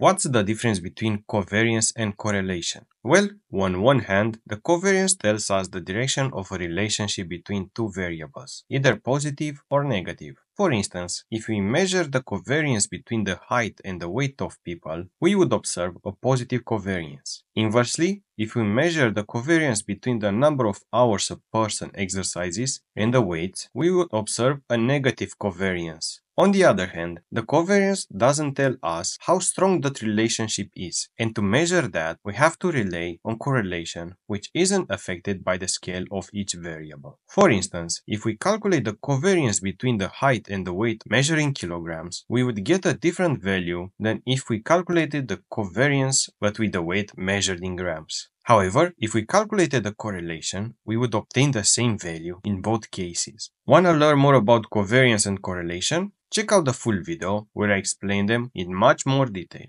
What's the difference between covariance and correlation? Well, on one hand, the covariance tells us the direction of a relationship between two variables, either positive or negative. For instance, if we measure the covariance between the height and the weight of people, we would observe a positive covariance. Inversely, if we measure the covariance between the number of hours a person exercises and the weight, we would observe a negative covariance. On the other hand, the covariance doesn't tell us how strong that relationship is, and to measure that, we have to rely on correlation, which isn't affected by the scale of each variable. For instance, if we calculate the covariance between the height and the weight measuring kilograms, we would get a different value than if we calculated the covariance but with the weight measured in grams. However, if we calculated the correlation, we would obtain the same value in both cases. Wanna learn more about covariance and correlation? Check out the full video where I explain them in much more detail.